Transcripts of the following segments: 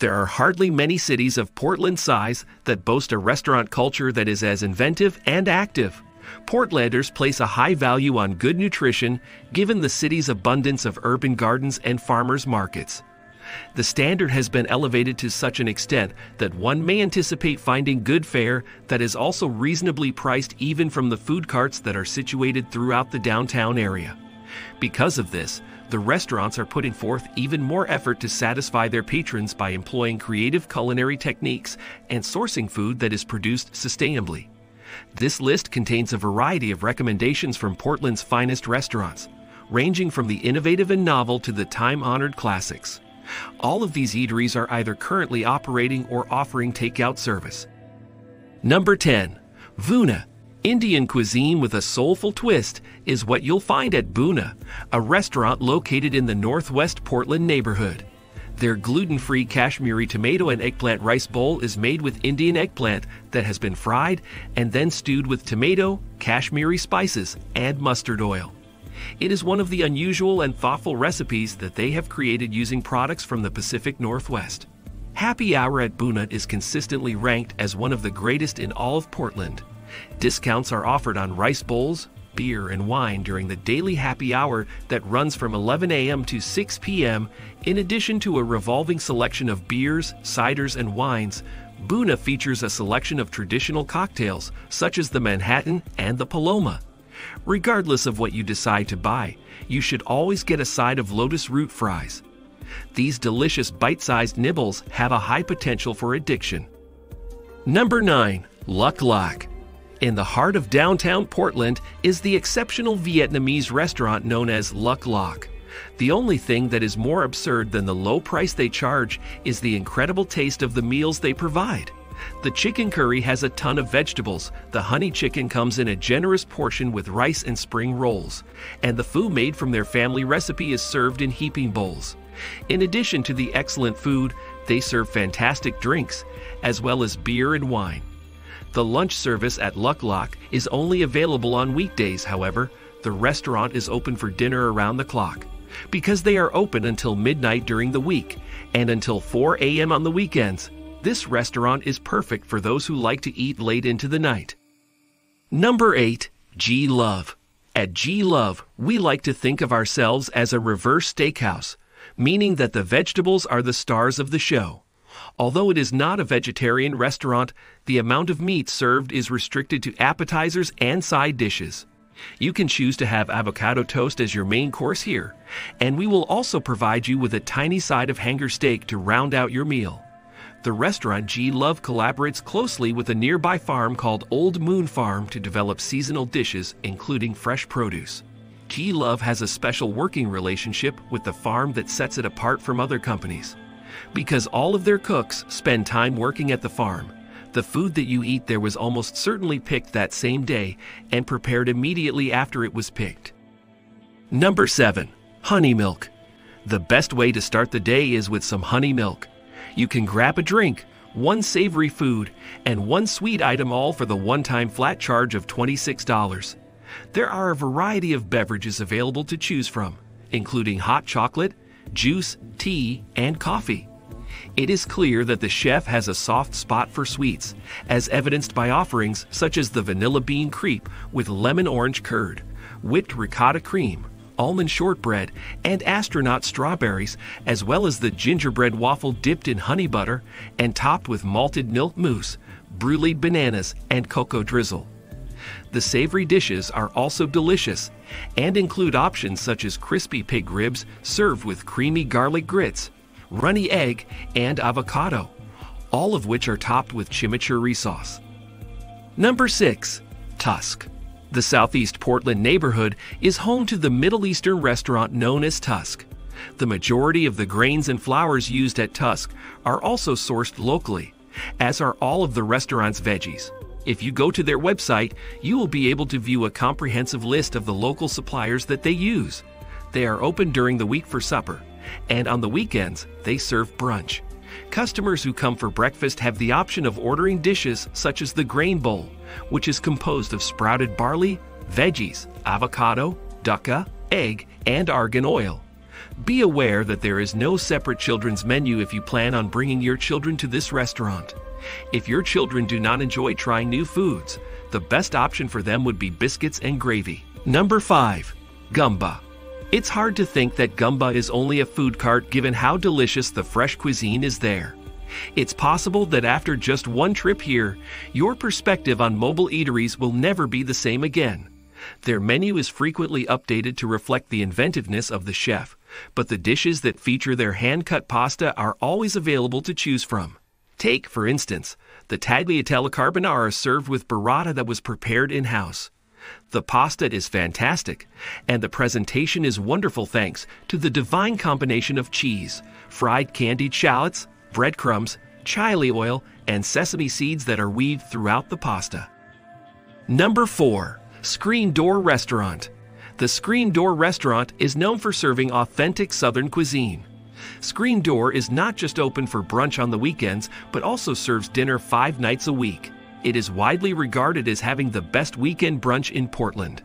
There are hardly many cities of Portland size that boast a restaurant culture that is as inventive and active. Portlanders place a high value on good nutrition given the city's abundance of urban gardens and farmers markets. The standard has been elevated to such an extent that one may anticipate finding good fare that is also reasonably priced even from the food carts that are situated throughout the downtown area. Because of this, the restaurants are putting forth even more effort to satisfy their patrons by employing creative culinary techniques and sourcing food that is produced sustainably. This list contains a variety of recommendations from Portland's finest restaurants, ranging from the innovative and novel to the time honored classics. All of these eateries are either currently operating or offering takeout service. Number 10. Bhuna. Indian cuisine with a soulful twist is what you'll find at Bhuna, a restaurant located in the northwest Portland neighborhood. Their gluten free Kashmiri tomato and eggplant rice bowl is made with Indian eggplant that has been fried and then stewed with tomato, Kashmiri spices, and mustard oil. It is one of the unusual and thoughtful recipes that they have created using products from the Pacific Northwest. Happy Hour at Bhuna is consistently ranked as one of the greatest in all of Portland. Discounts are offered on rice bowls, beer, and wine during the daily happy hour that runs from 11 a.m. to 6 p.m. In addition to a revolving selection of beers, ciders, and wines, Bhuna features a selection of traditional cocktails such as the Manhattan and the Paloma. Regardless of what you decide to buy, you should always get a side of lotus root fries. These delicious bite sized nibbles have a high potential for addiction. Number 9. Luc Lac. In the heart of downtown Portland is the exceptional Vietnamese restaurant known as Luc Lac. The only thing that is more absurd than the low price they charge is the incredible taste of the meals they provide. The chicken curry has a ton of vegetables. The honey chicken comes in a generous portion with rice and spring rolls. And the food made from their family recipe is served in heaping bowls. In addition to the excellent food, they serve fantastic drinks, as well as beer and wine. The lunch service at Luc Lac is only available on weekdays, however. The restaurant is open for dinner around the clock. Because they are open until midnight during the week and until 4 a.m. on the weekends, this restaurant is perfect for those who like to eat late into the night. Number 8. G Love. At G Love, we like to think of ourselves as a reverse steakhouse, meaning that the vegetables are the stars of the show. Although it is not a vegetarian restaurant, the amount of meat served is restricted to appetizers and side dishes. You can choose to have avocado toast as your main course here, and we will also provide you with a tiny side of hanger steak to round out your meal. The restaurant G Love collaborates closely with a nearby farm called Old Moon Farm to develop seasonal dishes, including fresh produce. G Love has a special working relationship with the farm that sets it apart from other companies. Because all of their cooks spend time working at the farm, the food that you eat there was almost certainly picked that same day and prepared immediately after it was picked. Number 7. Honey Milk. The best way to start the day is with some honey milk. You can grab a drink, one savory food, and one sweet item all for the one time flat charge of $26. There are a variety of beverages available to choose from, including hot chocolate, juice, tea, and coffee. It is clear that the chef has a soft spot for sweets, as evidenced by offerings such as the vanilla bean crepe with lemon orange curd, whipped ricotta cream, almond shortbread, and astronaut strawberries, as well as the gingerbread waffle dipped in honey butter and topped with malted milk mousse, bruleed bananas, and cocoa drizzle. The savory dishes are also delicious and include options such as crispy pig ribs served with creamy garlic grits, runny egg, and avocado, all of which are topped with chimichurri sauce. Number 6. Tusk. The Southeast Portland neighborhood is home to the Middle Eastern restaurant known as Tusk. The majority of the grains and flours used at Tusk are also sourced locally, as are all of the restaurant's veggies. If you go to their website, you will be able to view a comprehensive list of the local suppliers that they use. They are open during the week for supper, and on the weekends, they serve brunch. Customers who come for breakfast have the option of ordering dishes such as the Grain Bowl, which is composed of sprouted barley, veggies, avocado, dukkha, egg, and argan oil. Be aware that there is no separate children's menu if you plan on bringing your children to this restaurant. If your children do not enjoy trying new foods, the best option for them would be biscuits and gravy. Number 5. Gumba. It's hard to think that Gumba is only a food cart given how delicious the fresh cuisine is there. It's possible that after just one trip here, your perspective on mobile eateries will never be the same again. Their menu is frequently updated to reflect the inventiveness of the chef, but the dishes that feature their hand cut pasta are always available to choose from. Take, for instance, the tagliatelle carbonara served with burrata that was prepared in house. The pasta is fantastic, and the presentation is wonderful thanks to the divine combination of cheese, fried candied shallots, breadcrumbs, chili oil, and sesame seeds that are weaved throughout the pasta. Number 4. Screen Door Restaurant. The Screen Door Restaurant is known for serving authentic Southern cuisine. Screen Door is not just open for brunch on the weekends, but also serves dinner five nights a week. It is widely regarded as having the best weekend brunch in Portland.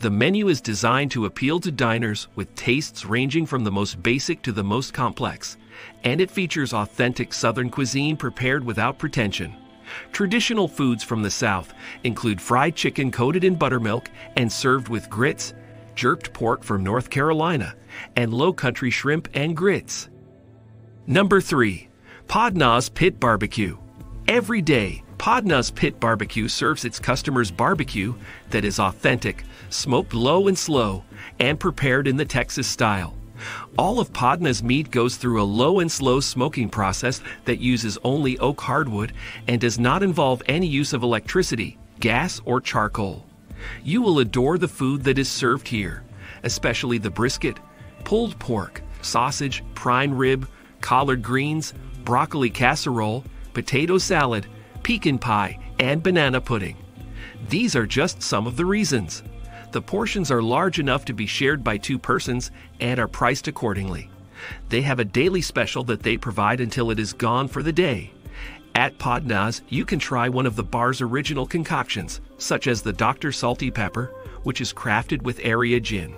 The menu is designed to appeal to diners with tastes ranging from the most basic to the most complex, and it features authentic Southern cuisine prepared without pretension. Traditional foods from the South include fried chicken coated in buttermilk and served with grits, jerked pork from North Carolina, and low country shrimp and grits. Number 3. Podnah's Pit Barbecue. Every day, Podnah's Pit Barbecue serves its customers barbecue that is authentic, smoked low and slow, and prepared in the Texas style. All of Podnah's meat goes through a low and slow smoking process that uses only oak hardwood and does not involve any use of electricity, gas, or charcoal. You will adore the food that is served here, especially the brisket, pulled pork, sausage, prime rib, collard greens, broccoli casserole, potato salad, pecan pie, and banana pudding. These are just some of the reasons. The portions are large enough to be shared by two persons and are priced accordingly. They have a daily special that they provide until it is gone for the day. At Podnah's, you can try one of the bar's original concoctions, such as the Dr. Salty Pepper, which is crafted with area gin.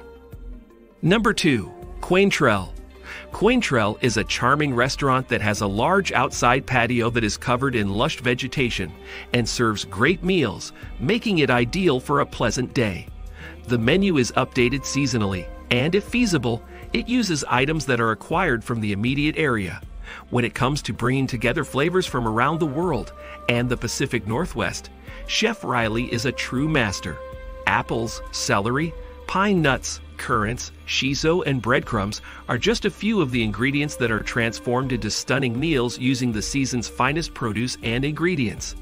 Number 2. Quaintrelle. Quaintrelle is a charming restaurant that has a large outside patio that is covered in lush vegetation and serves great meals, making it ideal for a pleasant day. The menu is updated seasonally, and if feasible, it uses items that are acquired from the immediate area. When it comes to bringing together flavors from around the world and the Pacific Northwest, Chef Riley is a true master. Apples, celery, pine nuts, currants, shiso, and breadcrumbs are just a few of the ingredients that are transformed into stunning meals using the season's finest produce and ingredients.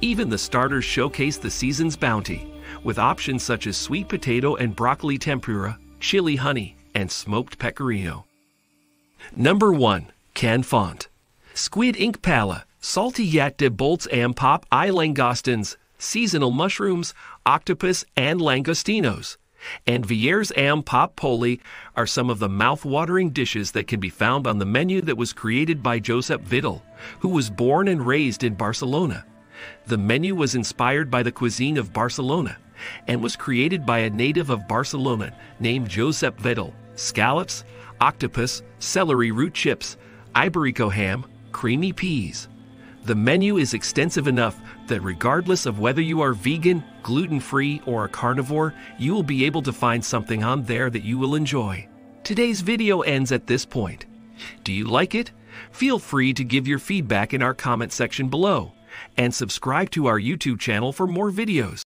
Even the starters showcase the season's bounty, with options such as sweet potato and broccoli tempura, chili honey, and smoked pecorino. Number 1. Can Font. Squid ink pala, salty yat de bolts am pop i langostins, seasonal mushrooms, octopus, and langostinos and Vier's Am Pop Poli are some of the mouth-watering dishes that can be found on the menu that was created by Josep Vidal, who was born and raised in Barcelona. The menu was inspired by the cuisine of Barcelona and was created by a native of Barcelona named Josep Vidal. Scallops, octopus, celery root chips, iberico ham, creamy peas. The menu is extensive enough that regardless of whether you are vegan, gluten free, or a carnivore, you will be able to find something on there that you will enjoy. Today's video ends at this point. Do you like it? Feel free to give your feedback in our comment section below and subscribe to our YouTube channel for more videos.